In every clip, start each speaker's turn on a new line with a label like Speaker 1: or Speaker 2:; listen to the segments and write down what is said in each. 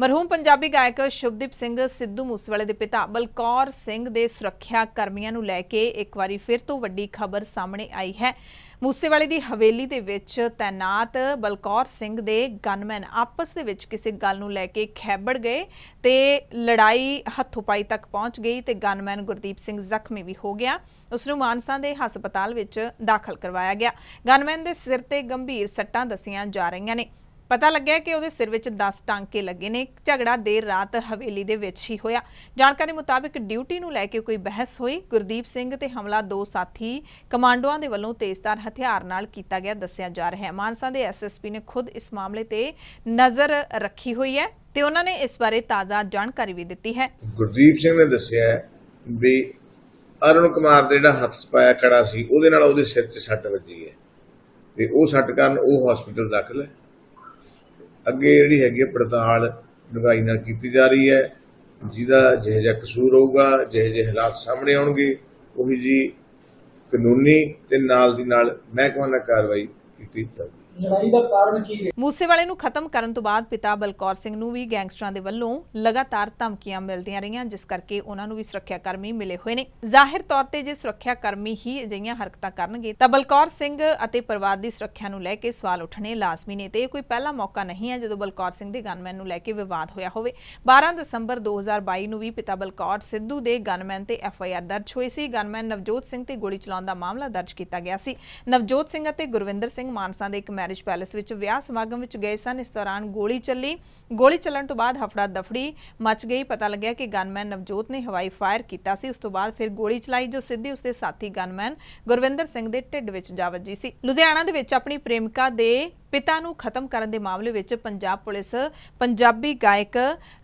Speaker 1: ਮਰਹੂਮ ਪੰਜਾਬੀ ਗਾਇਕ ਸ਼ੁਭਦੀਪ ਸਿੰਘ ਸਿੱਧੂ ਮੂਸੇਵਾਲੇ ਦੇ ਪਿਤਾ ਬਲਕੌਰ ਸਿੰਘ ਦੇ ਸੁਰੱਖਿਆ ਕਰਮੀਆਂ ਨੂੰ ਲੈ ਕੇ ਇੱਕ ਵਾਰੀ ਫਿਰ ਤੋਂ ਵੱਡੀ ਖਬਰ ਸਾਹਮਣੇ ਆਈ ਹੈ। ਮੂਸੇਵਾਲੇ ਦੀ ਹਵੇਲੀ ਦੇ ਵਿੱਚ ਤਾਇਨਾਤ ਬਲਕੌਰ ਸਿੰਘ ਦੇ ਗਨਮੈਨ ਆਪਸ ਦੇ ਵਿੱਚ ਕਿਸੇ ਗੱਲ ਨੂੰ ਲੈ ਕੇ ਖੈਬੜ ਗਏ ਤੇ ਲੜਾਈ ਹੱਥੋਪਾਈ ਤੱਕ ਪਹੁੰਚ ਗਈ ਤੇ ਗਨਮੈਨ ਗੁਰਦੀਪ ਸਿੰਘ ਜ਼ਖਮੀ ਵੀ ਹੋ ਗਿਆ। ਉਸ ਨੂੰ ਮਾਨਸਾ ਦੇ ਹਸਪਤਾਲ ਵਿੱਚ ਦਾਖਲ ਕਰਵਾਇਆ ਗਿਆ। ਗਨਮੈਨ ਦੇ ਸਿਰ ਤੇ ਗੰਭੀਰ ਸੱਟਾਂ ਦਸੀਆਂ ਜਾ ਰਹੀਆਂ ਨੇ। ਪਤਾ ਲੱਗਿਆ ਕਿ ਉਹਦੇ ਸਿਰ ਵਿੱਚ 10 ਟਾਂਕੇ ਲੱਗੇ ਨੇ। ਝਗੜਾ ਦੇਰ ਰਾਤ ਹਵੇਲੀ ਦੇ ਵਿੱਚ ਹੀ ਹੋਇਆ। ਜਾਣਕਾਰੀ ਮੁਤਾਬਕ ਡਿਊਟੀ ਨੂੰ ਲੈ ਕੇ ਕੋਈ ਬਹਿਸ ਹੋਈ। ਗੁਰਦੀਪ ਸਿੰਘ ਤੇ ਹਮਲਾ ਦੋ ਸਾਥੀ ਕਮਾਂਡੋਆਂ ਦੇ ਵੱਲੋਂ ਤੇਜ਼ਧਾਰ ਹਥਿਆਰ ਨਾਲ ਕੀਤਾ ਗਿਆ ਦੱਸਿਆ ਜਾ ਰਿਹਾ ਹੈ। ਮਾਨਸਾ ਦੇ ਐਸਐਸਪੀ ਨੇ ਖੁਦ ਇਸ ਮਾਮਲੇ ਤੇ ਨਜ਼ਰ ਰੱਖੀ ਹੋਈ ਹੈ ਤੇ ਉਹਨਾਂ ਨੇ ਇਸ ਬਾਰੇ ਤਾਜ਼ਾ ਜਾਣਕਾਰੀ ਵੀ ਦਿੱਤੀ ਹੈ।
Speaker 2: ਗੁਰਦੀਪ ਸਿੰਘ ਨੇ ਦੱਸਿਆ ਵੀ ਅਰੁਣ ਕੁਮਾਰ ਦੇ ਜਿਹੜਾ ਹੱਥ ਪਾਇਆ ਕੜਾ ਸੀ, ਉਹਦੇ ਨਾਲ ਉਹਦੇ ਸਿਰ 'ਚ ਸੱਟ ਵੱਜੀ ਹੈ। ਤੇ ਉਹ ਸੱਟ ਕਾਰਨ ਉਹ ਹਸਪੀਟਲ ਦਾਖਲ ਹੈ। ਅੱਗੇ ਜਿਹੜੀ ਹੈਗੀ ਪੜਤਾਲ ਡੂੰਘਾਈ ਨਾਲ ਕੀਤੀ ਜਾ ਰਹੀ ਹੈ। ਜਿਹਦਾ ਜਿਹੇ ਜਿਹਾ ਕਸੂਰ ਹੋਊਗਾ, ਜਿਹੇ ਜਿਹੇ ਹਾਲਾਤ ਸਾਹਮਣੇ ਆਉਣਗੇ, ਉਹੀ ਜੀ ਕਾਨੂੰਨੀ ਤੇ ਨਾਲ ਦੀ ਨਾਲ ਮਹਿਕਮਾ ਨਾਲ ਕਾਰਵਾਈ ਕੀਤੀ ਜਾਵੇਗੀ
Speaker 3: ਲੜਾਈ ਦਾ ਕਾਰਨ ਕੀ ਹੈ?
Speaker 1: ਮੂਸੇਵਾਲੇ ਨੂੰ ਖਤਮ ਕਰਨ ਤੋਂ ਬਾਅਦ ਪਿਤਾ ਬਲਕੌਰ ਸਿੰਘ ਨੂੰ ਵੀ ਗੈਂਗਸਟਰਾਂ ਦੇ ਵੱਲੋਂ ਲਗਾਤਾਰ ਧਮਕੀਆਂ ਮਿਲਦੀਆਂ ਰਹੀਆਂ, ਜਿਸ ਕਰਕੇ ਉਹਨਾਂ ਨੂੰ ਵੀ ਸੁਰੱਖਿਆ ਕਰਮੀ ਮਿਲੇ ਹੋਏ ਨੇ। ਜ਼ਾਹਿਰ ਤੌਰ ਤੇ ਜੇ ਸੁਰੱਖਿਆ ਕਰਮੀ ਹੀ ਅਜਿਹੀਆਂ ਹਰਕਤਾਂ ਕਰਨਗੇ, ਤਾਂ ਬਲਕੌਰ ਸਿੰਘ ਅਤੇ ਪਰਿਵਾਰ ਦੀ ਸੁਰੱਖਿਆ ਨੂੰ ਲੈ ਕੇ ਸਵਾਲ ਉੱਠਣੇ ਲਾਜ਼ਮੀ ਨੇ ਤੇ ਇਹ ਕੋਈ ਪਹਿਲਾ ਮੌਕਾ ਨਹੀਂ ਹੈ ਜਦੋਂ ਬਲਕੌਰ ਸਿੰਘ ਦੇ ਗਨਮੈਨ ਨੂੰ ਲੈ ਕੇ ਵਿਵਾਦ ਹੋਇਆ ਹੋਵੇ। 12 ਦਸੰਬਰ 2022 ਨੂੰ ਵੀ ਪਿਤਾ ਬਲਕੌਰ ਸਿੱਧੂ ਦੇ ਗਨਮੈਨ ਤੇ ਐਫ ਆਈ ਆਰ ਦਰਜ ਹੋਈ ਸੀ। ਗਨਮੈਨ ਨਵਜੋਤ ਸਿੰਘ ਤੇ ਗੋਲੀ ਚਲਾਉਣ ਦਾ ਮਾਮਲਾ ਦਰਜ ਕੀਤਾ ਗਿਆ ਸੀ। ਨਵਜੋਤ ਸਿੰਘ ਅਤੇ ਗੁਰਵਿੰਦਰ ਸਿੰਘ ਮਾਨਸਾ ਦੇ ਇੱਕ ਮੈਰਿਜ ਪੈਲੇਸ ਵਿੱਚ ਵਿਆਹ ਸਮਾਗਮ ਵਿੱਚ ਗਏ ਸਨ। ਇਸ ਦੌਰਾਨ ਗੋਲੀ ਚੱਲੀ। ਗੋਲੀ ਚੱਲਣ ਤੋਂ ਬਾਅਦ ਹਫੜਾ ਦਫੜੀ ਮਚ ਗਈ। ਪਤਾ ਲੱਗਿਆ ਕਿ ਗਨਮੈਨ ਨਵਜੋਤ ਨੇ ਹਵਾਈ ਫਾਇਰ ਕੀਤਾ ਸੀ। ਉਸ ਤੋਂ ਬਾਅਦ ਫਿਰ ਗੋਲੀ ਚਲਾਈ, ਜੋ ਸਿੱਧੀ ਉਸਦੇ ਸਾਥੀ ਗਨਮੈਨ ਗੁਰਵਿੰਦਰ ਸਿੰਘ ਦੇ ਢਿੱਡ ਵਿੱਚ ਜਾ ਵੱਜੀ ਸੀ। ਲੁਧਿਆਣਾ ਦੇ ਵਿੱਚ ਆਪਣੀ ਪ੍ਰੇਮਿਕਾ ਦੇ ਪਿਤਾ ਨੂੰ ਖਤਮ ਕਰਨ ਦੇ ਮਾਮਲੇ ਵਿੱਚ ਪੰਜਾਬ ਪੁਲਿਸ ਪੰਜਾਬੀ ਗਾਇਕ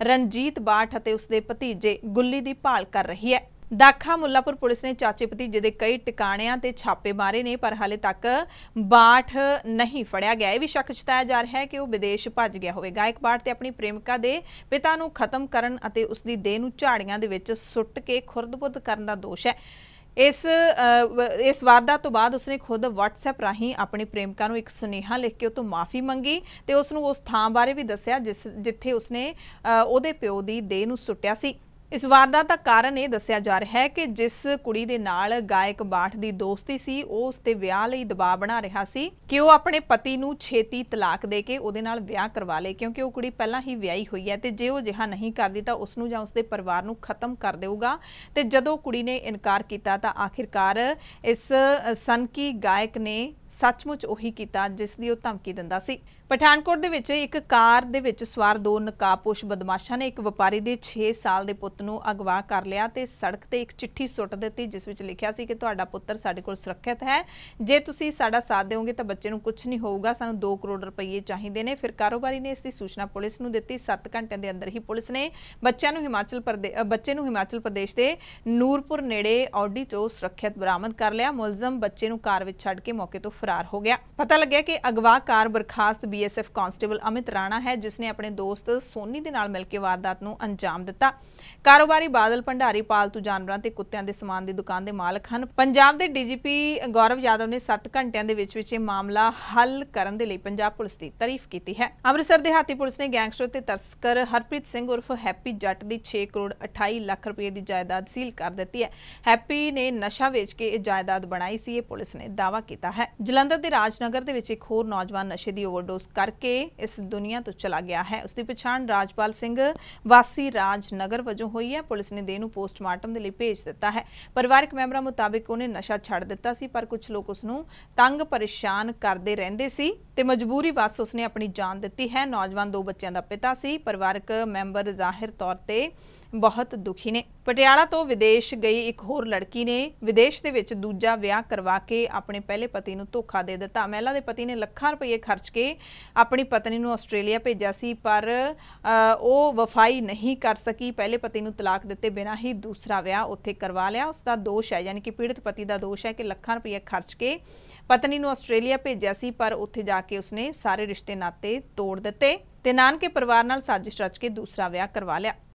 Speaker 1: ਰਣਜੀਤ ਬਾਠ ਅਤੇ ਉਸਦੇ ਭਤੀਜੇ ਗੁੱਲੀ ਦੀ ਭਾਲ ਕਰ ਰਹੀ ਹੈ। ਦਾਖਾ ਮੁੱਲਾਪੁਰ ਪੁਲਿਸ ਨੇ ਚਾਚੇ ਭਤੀਜੇ ਦੇ ਕਈ ਟਿਕਾਣਿਆਂ ਤੇ ਛਾਪੇ ਮਾਰੇ ਨੇ, ਪਰ ਹਾਲੇ ਤੱਕ ਬਾਠ ਨਹੀਂ ਫੜਿਆ ਗਿਆ। ਇਹ ਵੀ ਸ਼ੱਕ ਜਤਾਇਆ ਜਾ ਰਿਹਾ ਹੈ ਕਿ ਉਹ ਵਿਦੇਸ਼ ਭੱਜ ਗਿਆ ਹੋਵੇ ਗਾਇਕ ਬਾਠ ਤੇ ਆਪਣੀ ਪ੍ਰੇਮਿਕਾ ਦੇ ਪਿਤਾ ਨੂੰ ਖਤਮ ਕਰਨ ਅਤੇ ਉਸ ਦੀ ਦੇਹ ਨੂੰ ਝਾੜੀਆਂ ਦੇ ਵਿੱਚ ਸੁੱਟ ਕੇ ਖੁਰਦਬੁਰਦ ਕਰਨ ਦਾ ਦੋਸ਼ ਹੈ। ਇਸ ਇਸ ਵਾਰਦਾਤ ਤੋਂ ਬਾਅਦ ਉਸਨੇ ਖੁਦ WhatsApp ਰਾਹੀਂ ਆਪਣੀ ਪ੍ਰੇਮਿਕਾ ਨੂੰ ਇੱਕ ਸੁਨੇਹਾ ਲਿਖ ਕੇ ਉਹ ਤੋਂ ਮਾਫੀ ਮੰਗੀ ਤੇ ਉਸ ਨੂੰ ਉਸ ਥਾਂ ਬਾਰੇ ਵੀ ਦੱਸਿਆ, ਜਿਸ, ਜਿੱਥੇ ਉਸਨੇ ਉਹਦੇ ਪਿਓ ਦੀ ਦੇਹ ਨੂੰ ਸੁੱਟਿਆ ਸੀ। ਇਸ ਵਾਰਦਾਤ ਦਾ ਕਾਰਨ ਇਹ ਦੱਸਿਆ ਜਾ ਰਿਹਾ ਹੈ ਕਿ ਜਿਸ ਕੁੜੀ ਦੇ ਨਾਲ ਗਾਇਕ ਬਾਠ ਦੀ ਦੋਸਤੀ ਸੀ ਉਹ ਉਸ ਤੇ ਵਿਆਹ ਲਈ ਦਬਾਅ ਬਣਾ ਰਿਹਾ ਸੀ ਕਿ ਉਹ ਆਪਣੇ ਪਤੀ ਨੂੰ ਛੇਤੀ ਤਲਾਕ ਦੇ ਕੇ ਉਹਦੇ ਨਾਲ ਵਿਆਹ ਕਰਵਾ ਲੇ ਕਿਉਂਕਿ ਉਹ ਕੁੜੀ ਪਹਿਲਾਂ ਹੀ ਵਿਆਹੀ ਹੋਈ ਹੈ ਤੇ ਜੇ ਉਹ ਜਿਹਾ ਨਹੀਂ ਕਰਦੀ ਤਾਂ ਉਸ ਨੂੰ ਜਾਂ ਉਸ ਦੇ ਪਰਿਵਾਰ ਨੂੰ ਖਤਮ ਕਰ ਦੇਊਗਾ। ਤੇ ਜਦੋਂ ਕੁੜੀ ਨੇ ਇਨਕਾਰ ਕੀਤਾ ਤਾਂ ਆਖਿਰਕਾਰ ਇਸ ਅ, ਸਨਕੀ ਗਾਇਕ ਨੇ ਸੱਚਮੁੱਚ ਉਹੀ ਕੀਤਾ ਜਿਸ ਦੀ ਉਹ ਧਮਕੀ ਦਿੰਦਾ ਸੀ। ਪਠਾਨਕੋਟ ਦੇ ਵਿੱਚ ਇੱਕ ਕਾਰ ਦੇ ਵਿੱਚ ਸਵਾਰ ਦੋ ਨਕਾਬਪੋਸ਼ ਬਦਮਾਸ਼ਾਂ ਨੇ ਇੱਕ ਵਪਾਰੀ ਦੇ 6 ਸਾਲ ਦੇ ਪੁੱਤ ਨੂੰ ਅਗਵਾ ਕਰ ਲਿਆ ਤੇ ਸੜਕ ਤੇ ਇੱਕ ਚਿੱਠੀ ਸੁੱਟ ਦਿੱਤੀ, ਜਿਸ ਵਿੱਚ ਲਿਖਿਆ ਸੀ ਕਿ ਤੁਹਾਡਾ ਪੁੱਤਰ ਸਾਡੇ ਕੋਲ ਸੁਰੱਖਿਅਤ ਹੈ। ਜੇ ਤੁਸੀਂ ਸਾਡਾ ਸਾਥ ਦਿਓਗੇ ਤਾਂ ਬੱਚੇ ਨੂੰ ਕੁਝ ਨਹੀਂ ਹੋਊਗਾ, ਸਾਨੂੰ 2 ਕਰੋੜ ਰੁਪਏ ਚਾਹੀਦੇ ਨੇ। ਫਿਰ ਕਾਰੋਬਾਰੀ ਨੇ ਇਸ ਦੀ ਸੂਚਨਾ ਪੁਲਿਸ ਨੂੰ ਦਿੱਤੀ। 7 ਘੰਟਿਆਂ ਦੇ ਅੰਦਰ ਹੀ ਪੁਲਿਸ ਨੇ ਬੱਚਿਆਂ ਨੂੰ ਹਿਮਾਚਲ ਪ੍ਰਦੇਸ਼ ਬੱਚੇ ਨੂੰ ਹਿਮਾਚਲ ਪ੍ਰਦੇਸ਼ ਦੇ ਨੂਰਪੁਰ ਨੇੜੇ ਆਡੀ ਤੋਂ ਸੁਰੱਖਿਅਤ ਬਰਾਮਦ ਕਰ ਲਿਆ। ਮੁਲਜ਼ਮ ਬੱਚੇ ਨੂੰ ਕਾਰ ਵਿੱਚ ਛੱਡ ਕੇ ਮੌਕੇ ਤੋਂ ਫਰਾਰ ਹੋ ਗਿਆ। ਪਤਾ ਲੱਗਿਆ ਕਿ ਅਗਵਾ ਕਾਰ ਬਰਖਾਸਤ ਬੀਐਸਐਫ ਕਾਂਸਟੇਬਲ ਅਮਿਤ ਰਾਣਾ ਹੈ, ਜਿਸ ਨੇ ਆਪਣੇ ਦੋਸਤ ਸੋਨੀ ਦੇ ਨਾਲ ਮਿਲ ਕੇ ਵਾਰਦਾਤ ਨੂੰ ਅੰਜਾਮ ਦਿੱਤਾ। ਕਾਰੋਬਾਰੀ ਬਾਦਲ ਭੰਡਾਰੀ ਪਾਲਤੂ ਜਾਨਵਰਾਂ ਤੇ ਕੁੱਤਿਆਂ ਦੇ ਸਮਾਨ ਦੀ ਦੁਕਾਨ ਦੇ ਮਾਲਕ ਹਨ। ਪੰਜਾਬ ਦੇ ਡੀਜੀਪੀ ਗੌਰਵ ਯਾਦਵ ਨੇ 7 ਘੰਟਿਆਂ ਦੇ ਵਿੱਚ ਵਿੱਚ ਇਹ ਮਾਮਲਾ ਹੱਲ ਕਰਨ ਦੇ ਲਈ ਪੰਜਾਬ ਪੁਲਿਸ ਦੀ ਤਾਰੀਫ ਕੀਤੀ ਹੈ। ਅੰਮ੍ਰਿਤਸਰ ਦੇਹਾਤੀ ਪੁਲਿਸ ਨੇ ਗੈਂਗਸਟਰ ਤੇ ਤਸਕਰ ਹਰਪ੍ਰੀਤ ਸਿੰਘ ਉਰਫ ਹੈਪੀ ਜੱਟ ਦੀ 6 ਕਰੋੜ 28 ਲੱਖ ਰੁਪਏ ਦੀ ਜਾਇਦਾਦ ਸੀਲ ਕਰ ਦਿੱਤੀ ਹੈ। ਹੈਪੀ ਨੇ ਨਸ਼ਾ ਵੇਚ ਕੇ ਇਹ ਜਾਇਦਾਦ ਬਣਾਈ ਸੀ, ਇਹ ਪੁਲਿਸ ਨੇ ਦਾਅਵਾ ਕੀਤਾ ਹੈ। ਜਲੰਧਰ ਦੇ ਰਾਜਨਗਰ ਦੇ ਵਿੱਚ ਇੱਕ ਹੋਰ ਨੌਜਵਾਨ ਨਸ਼ੇ ਦੀ ਓਵਰਡੋਜ਼ ਕਰਕੇ ਇਸ ਦੁਨੀਆ ਤੋਂ ਚਲਾ ਗਿਆ ਹੈ। ਉਸ ਦੀ ਪਛਾਣ ਰਾਜਪਾਲ ਸਿੰਘ ਵਾਸੀ ਰਾਜਨਗਰ ਵਜੋਂ ਹੋਈ ਹੈ। ਪੁਲਿਸ ਨੇ ਦੇਹ ਨੂੰ ਪੋਸਟਮਾਰਟਮ ਦੇ ਲਈ ਭੇਜ ਦਿੱਤਾ ਹੈ। ਪਰਿਵਾਰਕ ਮੈਂਬਰਾਂ ਮੁਤਾਬਿਕ ਉਹਨੇ ਨਸ਼ਾ ਛੱਡ ਦਿੱਤਾ ਸੀ, ਪਰ ਕੁਝ ਲੋਕ ਉਸ ਨੂੰ ਤੰਗ ਪਰੇਸ਼ਾਨ ਕਰਦੇ ਰਹਿੰਦੇ ਸੀ ਤੇ ਮਜਬੂਰੀ ਵਸ ਉਸਨੇ ਆਪਣੀ ਜਾਨ ਦਿੱਤੀ ਹੈ। ਨੌਜਵਾਨ ਦੋ ਬੱਚਿਆਂ ਦਾ ਪਿਤਾ ਸੀ। ਪਰਿਵਾਰਕ ਮੈਂਬਰ ਜ਼ਾਹਿਰ ਤੌਰ ਤੇ ਬਹੁਤ ਦੁਖੀ ਨੇ। ਪਟਿਆਲਾ ਤੋਂ ਵਿਦੇਸ਼ ਗਈ ਇੱਕ ਹੋਰ ਲੜਕੀ ਨੇ ਵਿਦੇਸ਼ ਦੇ ਵਿੱਚ ਦੂਜਾ ਵਿਆਹ ਕਰਵਾ ਕੇ ਆਪਣੇ ਪਹਿਲੇ ਪਤੀ ਨੂੰ ਧੋਖਾ ਦੇ ਦਿੱਤਾ। ਮਹਿਲਾ ਦੇ ਪਤੀ ਨੇ ਲੱਖਾਂ ਰੁਪਏ ਖਰਚ ਕੇ ਆਪਣੀ ਪਤਨੀ ਨੂੰ ਆਸਟ੍ਰੇਲੀਆ ਭੇਜਿਆ ਸੀ, ਪਰ ਉਹ ਵਫਾਈ ਨਹੀਂ ਕਰ ਸਕੀ। ਪਹਿਲੇ ਪਤੀ ਨੂੰ ਤਲਾਕ ਦਿੱਤੇ ਬਿਨਾਂ ਹੀ ਦੂਸਰਾ ਵਿਆਹ ਉੱਥੇ ਕਰਵਾ ਲਿਆ। ਉਸ ਦਾ ਦੋਸ਼ ਹੈ, ਯਾਨੀ ਕਿ ਪੀੜਤ ਪਤੀ ਦਾ ਦੋਸ਼ ਹੈ ਕਿ ਲੱਖਾਂ ਰੁਪਏ ਖਰਚ ਕੇ ਪਤਨੀ ਨੂੰ ਆਸਟ੍ਰੇਲੀਆ ਭੇਜਿਆ ਸੀ, ਪਰ ਉੱਥੇ ਜਾ ਕੇ ਉਸਨੇ ਸਾਰੇ ਰਿਸ਼ਤੇ ਨਾਤੇ ਤੋੜ ਦਿੱਤੇ ਤੇ ਨਾਨਕੇ ਪਰਿਵਾਰ ਨਾਲ ਸਾਜ਼ਿਸ਼ ਰਚ ਕੇ ਦੂਸਰਾ ਵਿਆਹ ਕਰਵਾ ਲਿਆ।